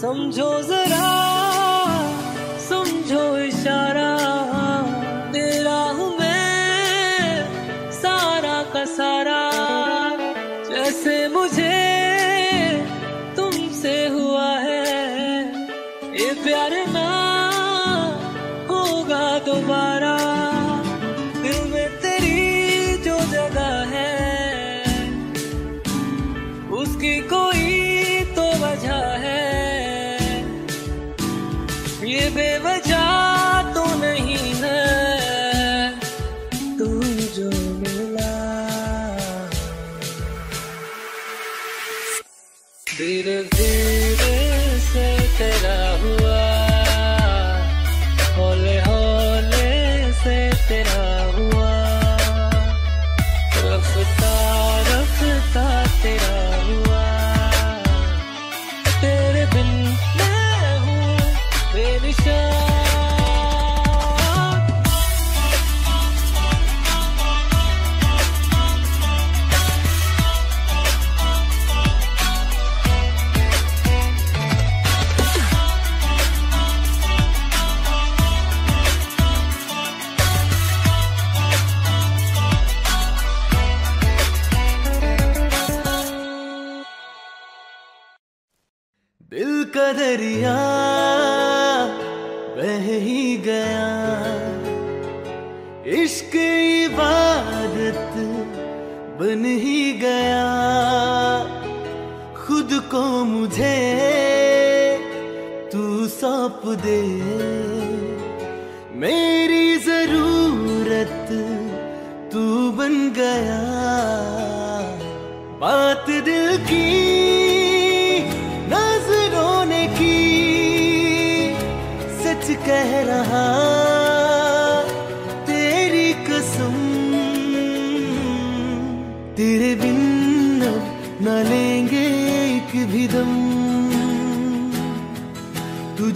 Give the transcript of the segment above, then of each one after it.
समझो जरा।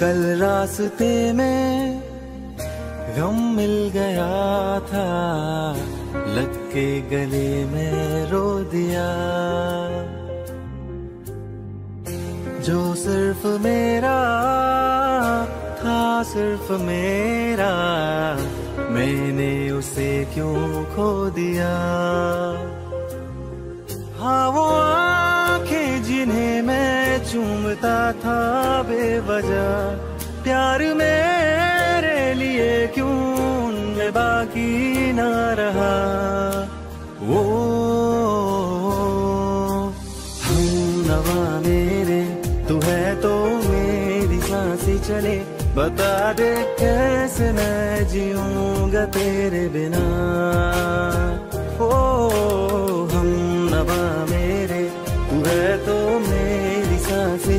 कल रास्ते में गम मिल गया था, लग के गले में रो दिया। जो सिर्फ़ मेरा था, सिर्फ़ मेरा, मैंने उसे क्यों खो दिया? था बेवजह। प्यार मेरे लिए क्यों बाकी ना रहा? वो नवा मेरे, तू है तो मेरी सांसी चले। बता दे कैसे मैं जीऊँगा तेरे बिना?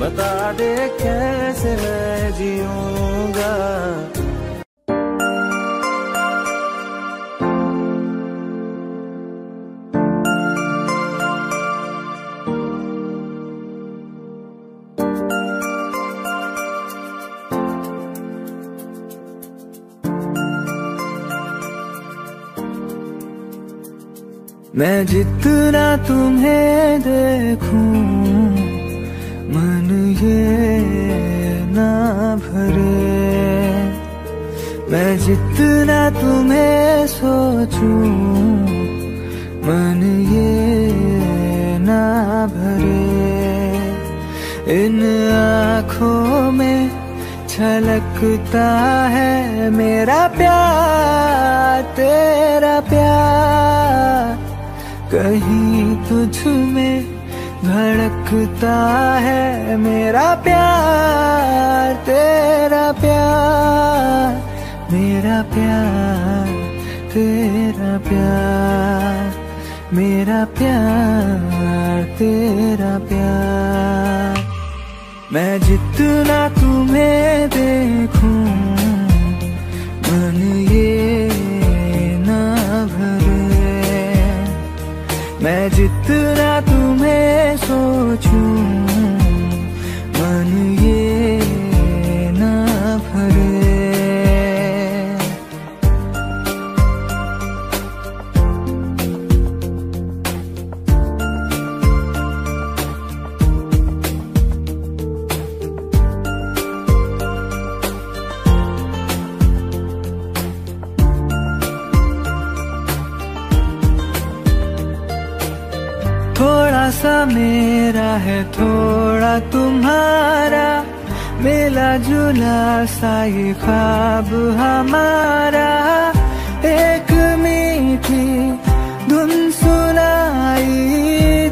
बता दे कैसे मैं जीऊँगा। मैं जितना तुम्हें देखूँ ये ना भरे। मैं जितना तुम्हें सोचूं, मन ये ना भरे। इन आँखों में छलकता है मेरा प्यार, तेरा प्यार। कहीं तुझ में धड़कता है मेरा प्यार, तेरा प्यार, मेरा प्यार, तेरा प्यार, मेरा प्यार, तेरा प्यार। मैं जितना तुम्हें देखूँ थोड़ा तुम्हारा, मिला जुला सा ये ख्वाब हमारा। एक मीठी धुन सुनाई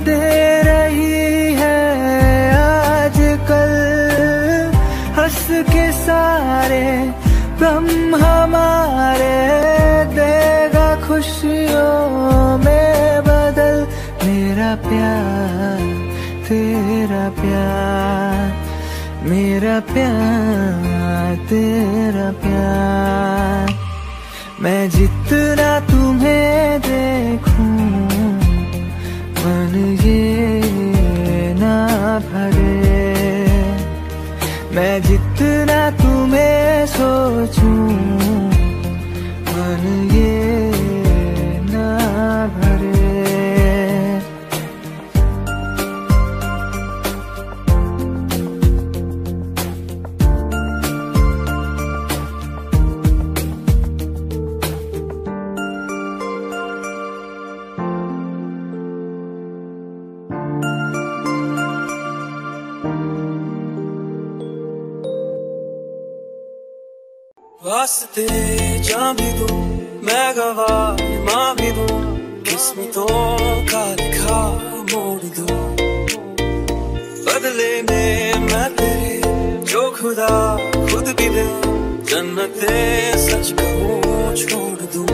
दे रही है आजकल। हंस के सारे गम हमारे, देगा खुशियों में बदल मेरा प्यार। तेरा प्यार, मेरा प्यार, तेरा प्यार। मैं जितना तुम्हें देखूँ, मन ये ना भरे। मैं जितना तुम्हें सोचूं वास्ते जा भी दू, मैं गवा माँ भी दू, किस्मतों का लिखा मोड़ दू। बदले में मैं तेरे, जो खुदा खुद भी दे, जन्नते सच कहूँ छोड़ दूँ।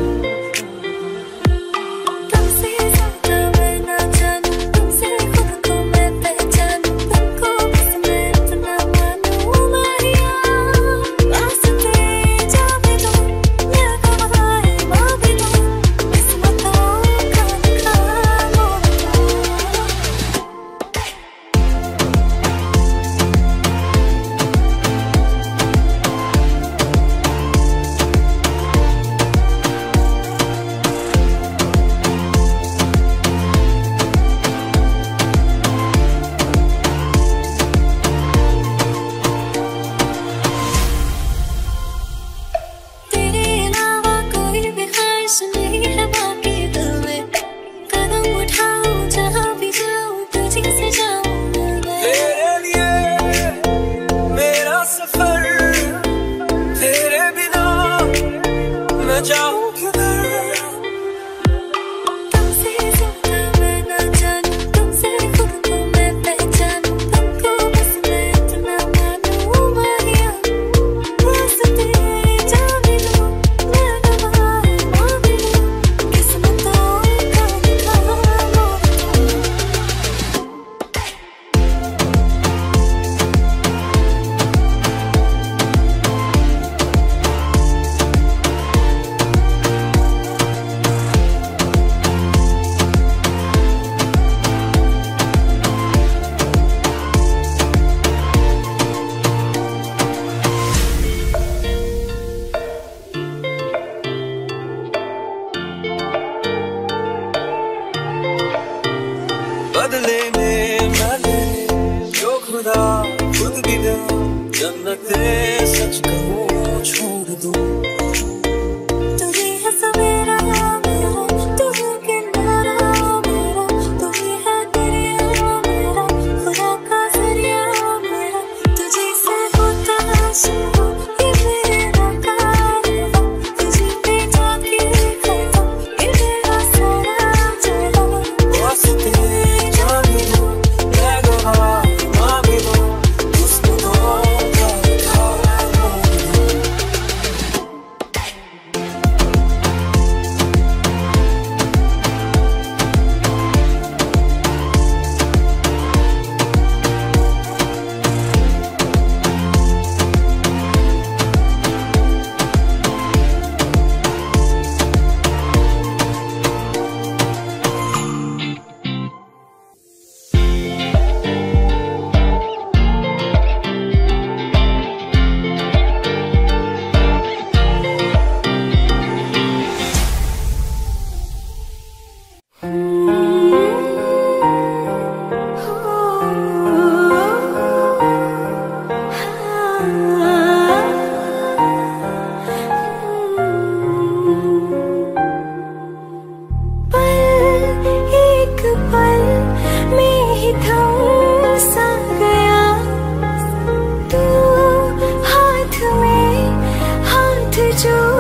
मुझे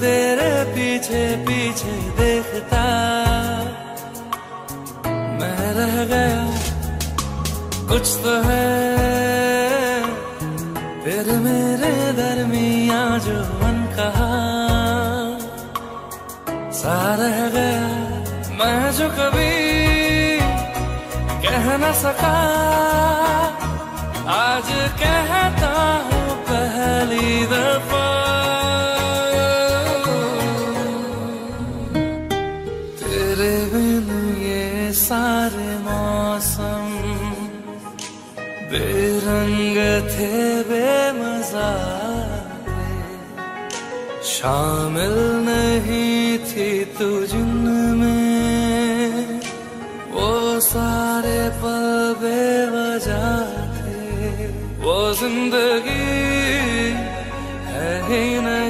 तेरे पीछे पीछे देखता। मैं रह गया, कुछ तो है। तेरे मेरे दरमिया जो मन कहा। सा रह गया, मैं जो कभी कह न सका। आज कहता हूँ पहली दफ़ा। थे बेमजा शामिल नहीं थी तू जिनमें वो सारे पल बेवजह थे। वो ज़िंदगी है ही नहीं।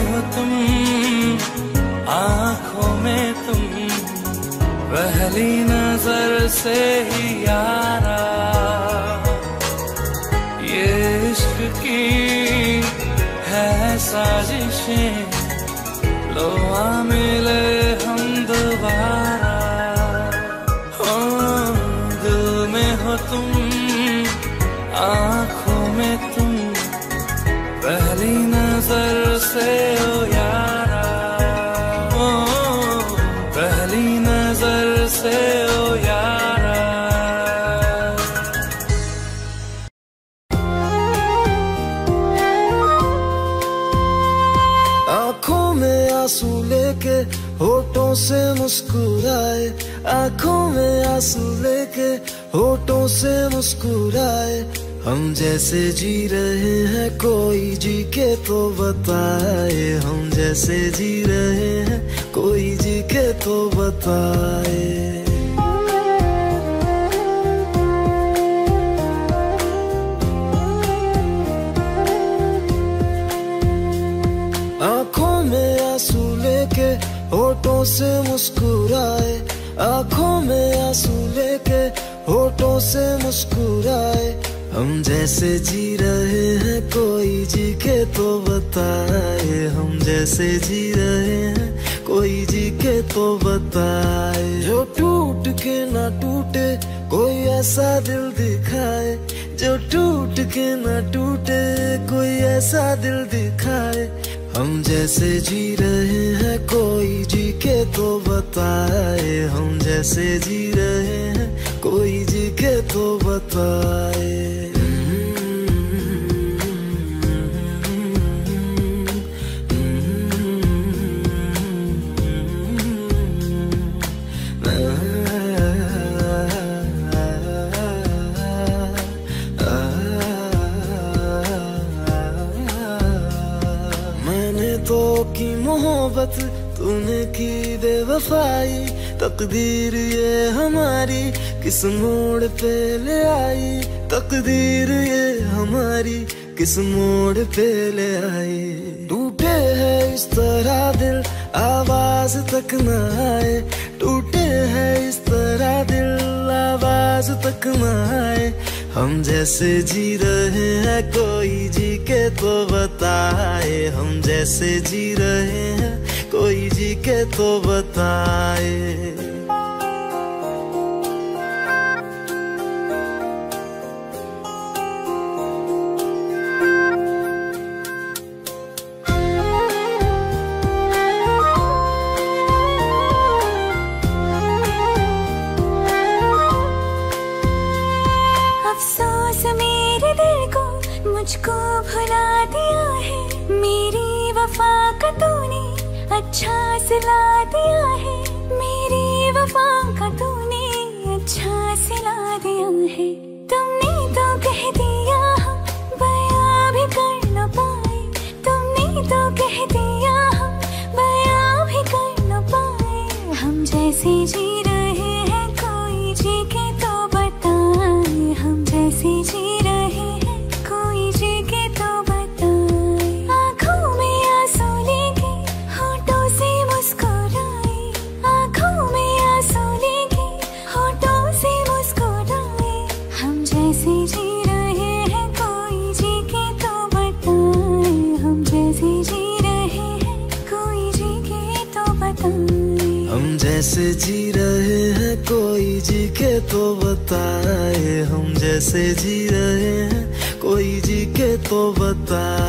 पहली नज़र से ही यारा। ये इश्क की है साजिशें लो आ मिले हम दोबारा। आँसू लेके होठों से मुस्कुराए। हम जैसे जी रहे हैं, कोई जी के तो बताए। हम जैसे जी रहे हैं, कोई जी के तो बताए। से मुस्कुराए। हम जैसे जी रहे हैं, कोई जी के तो बताए। हम जैसे जी रहे हैं, कोई जी के तो बताए। जो टूट के ना टूटे, कोई ऐसा दिल दिखाए। जो टूट के ना टूटे, कोई ऐसा दिल दिखाए। हम जैसे जी रहे हैं, कोई जी के तो बताए। हम जैसे जी रहे हैं, कोई के तो बताए। तो की मोहब्बत तूने की बेवफाई तकदीर ये हमारी किस मोड़ पे ले आई तकदीर ये हमारी? किस मोड़ पे ले आए टूटे है इस तरह दिल, आवाज़ तक न आए। टूटे है इस तरह दिल, आवाज़ तक न आए। हम जैसे जी रहे हैं, कोई जी के तो बताए। हम जैसे जी रहे हैं, कोई जी के तो बताए। बताए हम जैसे जी रहे हैं। कोई जी के तो बताए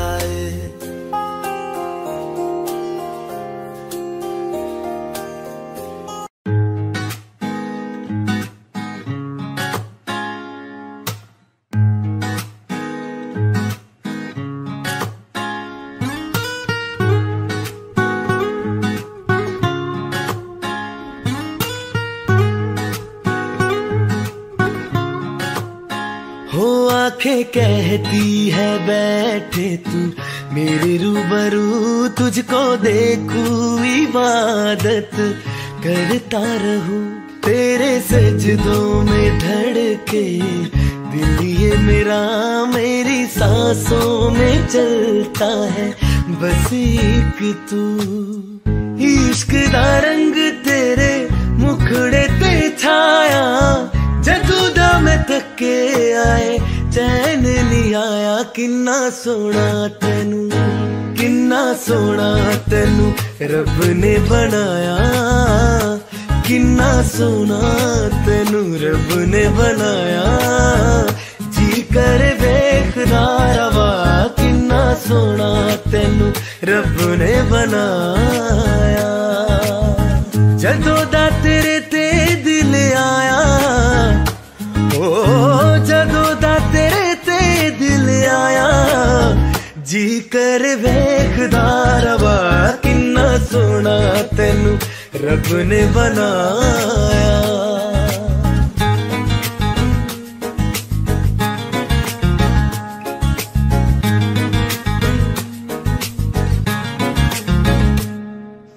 ਤੈਨੂੰ ਰੱਬ ਨੇ ਬਣਾਇਆ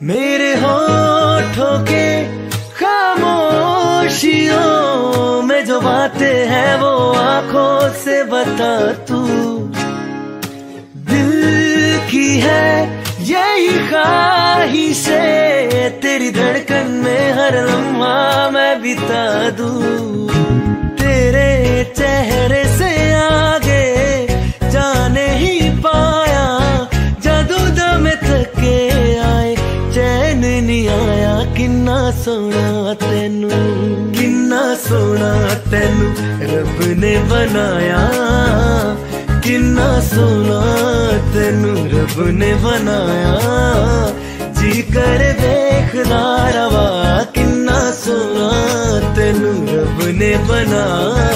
मेरे होठों के खामोशियों में जो बातें हैं वो आंखों से बता तू दिल की है यही ख्वाहिश है तेरी धड़कन में हर लम्हा मैं बिता दूँ। तेरे चेहरे से आगे जाने ही पाया, जादू दम थके आए। चैन नहीं आया, किन्ना सोना तेनू, किन्ना सोना तेनू, रब ने बनाया। किन्ना सोना तेनू रब ने बनाया जी कर देखदा रवा किन्ना सोना तेनू रब ने बनाया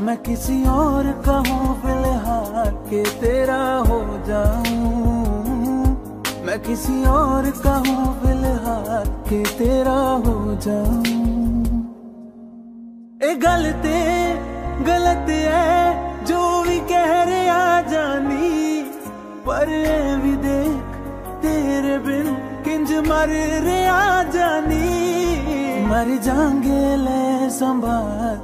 मैं किसी और का हूँ फ़िलहाल के तेरा हो जाऊँ। मैं किसी और का हूँ फ़िलहाल के तेरा हो जाऊँ। ए, गलते गलत है, जो भी कह रहे आ जानी। पर भी देख, तेरे बिन किंज मर रे आ जानी। मर जाएँगे ले संभाल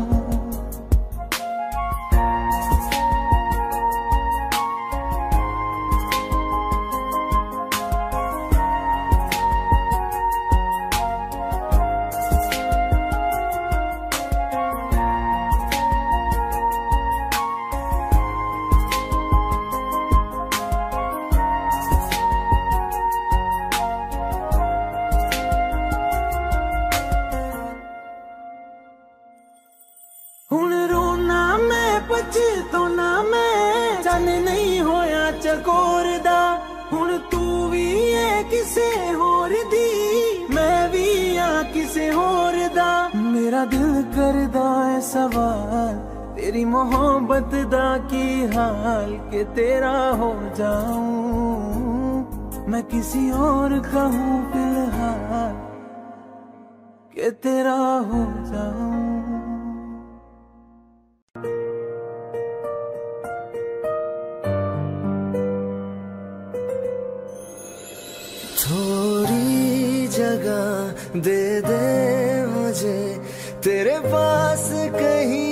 ਚੈਨ ਨਹੀਂ ਹੋਇਆ ਚਕੋਰ ਦਾ। ਹੁਣ ਤੂੰ ਵੀ ਐ ਕਿਸੇ ਹੋਰ ਦੀ, ਮੈਂ ਵੀ ਆ ਕਿਸੇ ਹੋਰ ਦਾ। ਮੇਰਾ ਦਿਲ ਕਰਦਾ ਐ ਸਵਾਲ, ਤੇਰੀ ਮੁਹੱਬਤ ਦਾ ਕੀ ਹਾਲ? ਕਿ ਤੇਰਾ ਹੋ ਜਾਉਂ ਮੈਂ ਕਿਸੇ ਹੋਰ ਕਹੂੰ ਫਿਲਹਾਲ, ਕਿ ਤੇਰਾ ਹੋ ਜਾਉਂ जगह दे दे मुझे। तेरे पास कहीं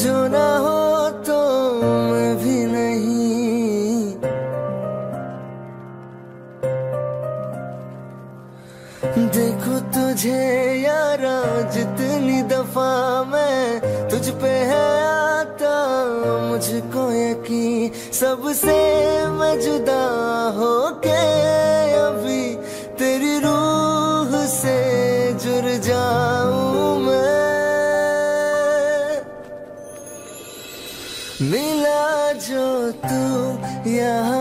जो ना हो तो भी नहीं। देखो तुझे यारा जितनी दफ़ा मैं तुझ पे है आता, मुझको यकीन, सबसे मैं जुदा तू यहाँ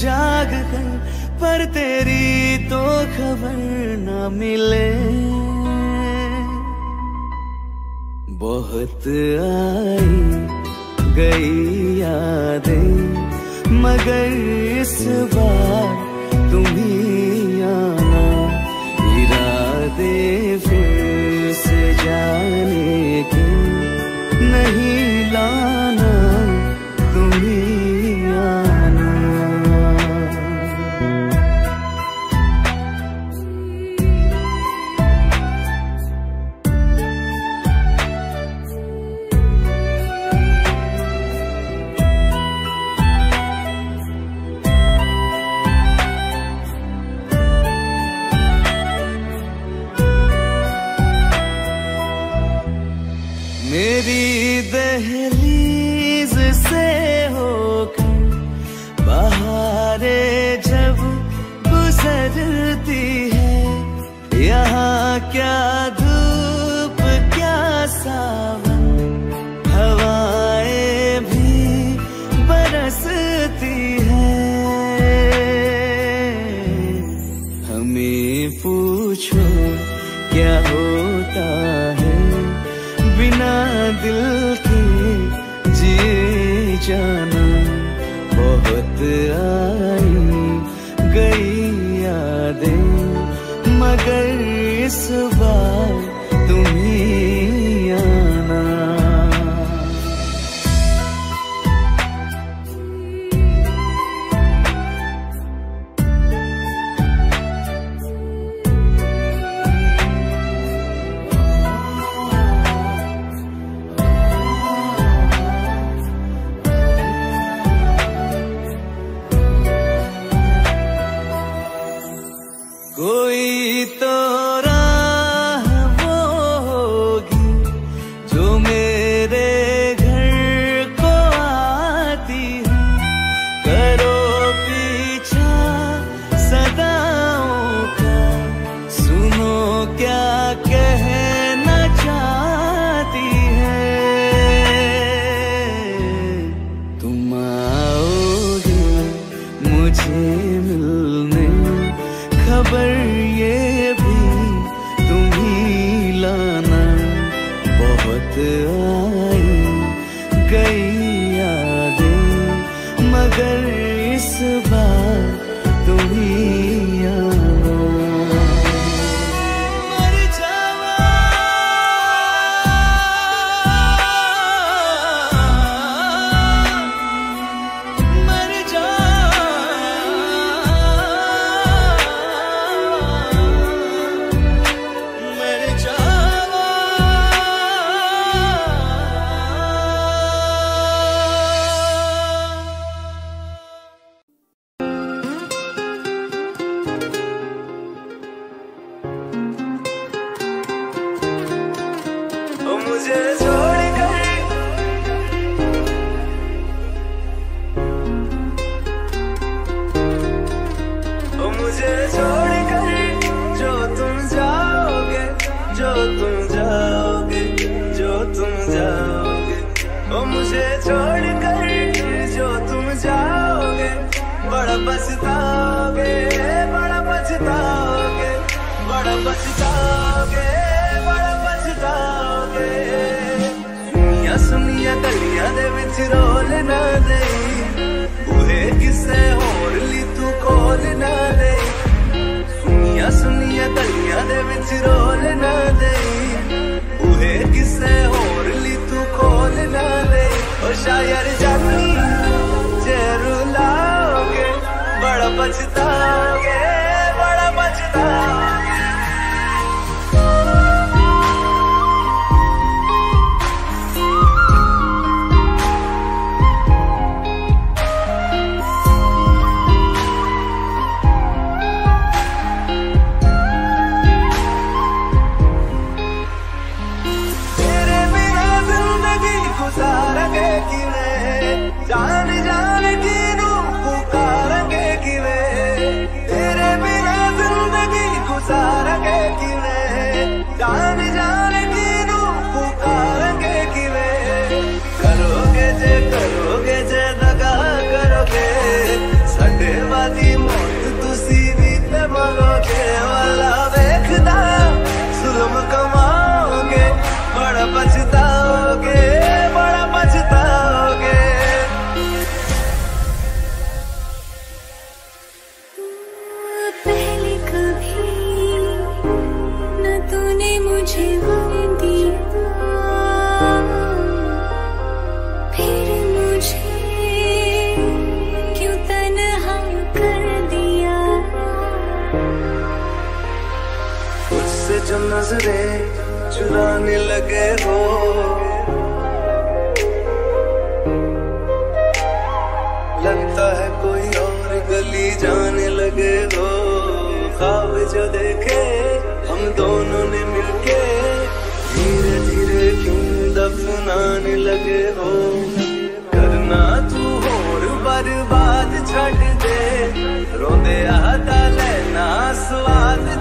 जाग गई पर तेरी तो खबर न मिले। बहुत आई गई यादें मगर इस किनारे जब गुजरती है यहाँ क्या survive.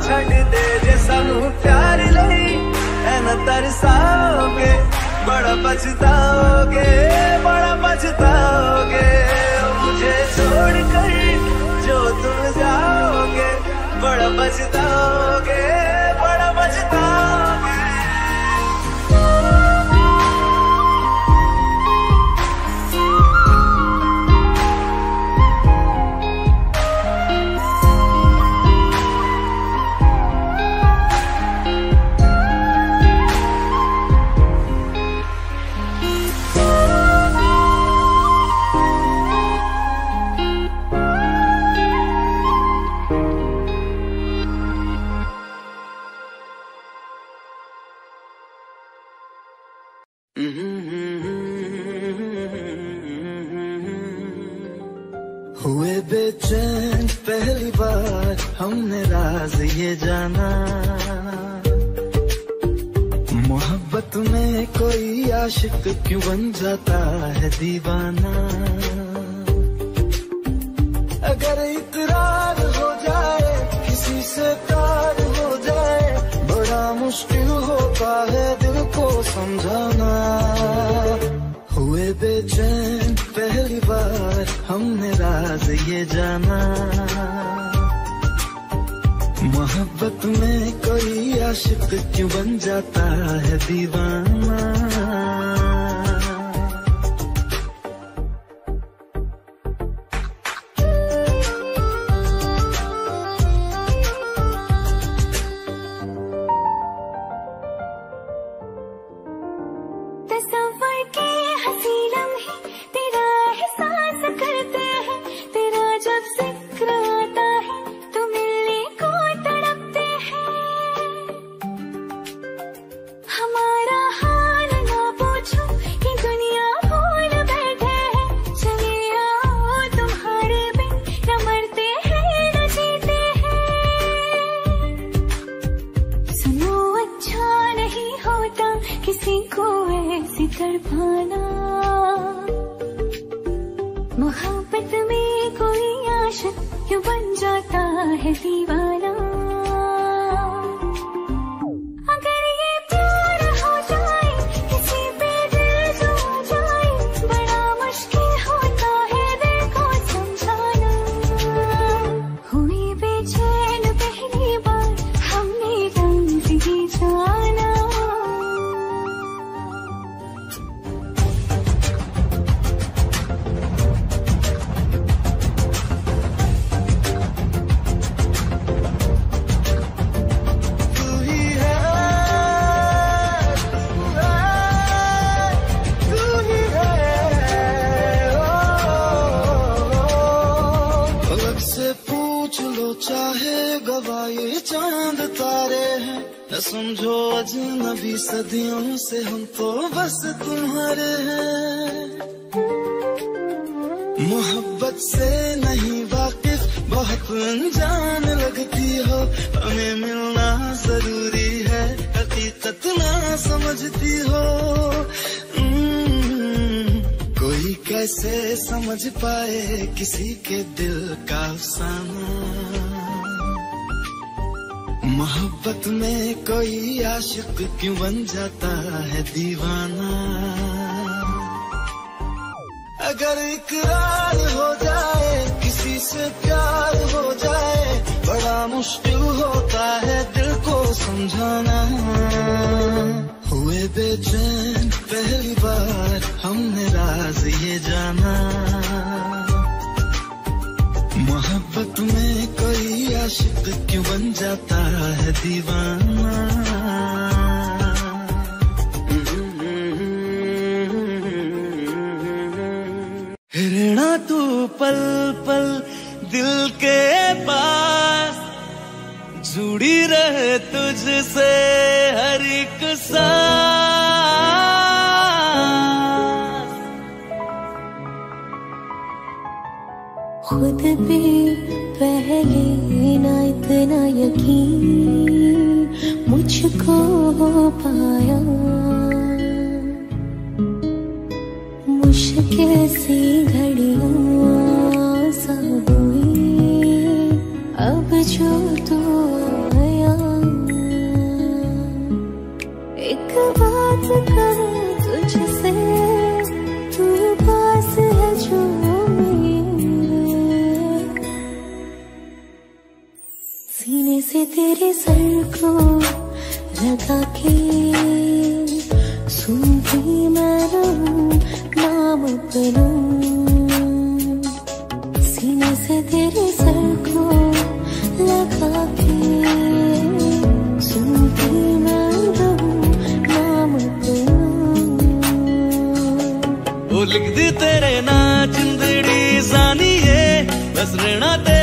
ਛੱਡ ਦੇ ਜੇ ਸਾਨੂੰ ਪਿਆਰ ਲਈ ਐ ਨਾ ਤਰਸਾਓਗੇ ਬੜਾ ਪਛਤਾਓਗੇ ਬੜਾ ਪਛਤਾਓਗੇ मुझे छोड़ कर जो तुम जाओगे बड़ा पछताओगे आशिक क्यों बन जाता है दीवाना? अगर इकरार हो जाए, किसी से प्यार हो जाए, बड़ा मुश्किल होता है दिल को समझाना। हुए बेचैन पहली बार हमने राज ये जाना। मोहब्बत में कोई आशिक क्यों बन जाता है दीवाना? पाए किसी के दिल का अफसाना मोहब्बत में कोई आशिक क्यों बन जाता है दीवाना? अगर इकरार खुद भी पहले ना इतना यकीन मुझको हो पाया। मुश्किल सी घड़ियाँ सा हुई। अब जो तेरे सर को लगा के सूंधी मैं रहूँ नाम करूँ। सीने से तेरे सर को लगा के सूंधी मैं रहूँ नाम करूँ। ओ लिख दी तेरे ना चिंदड़ी जानी है बस रहना तेरे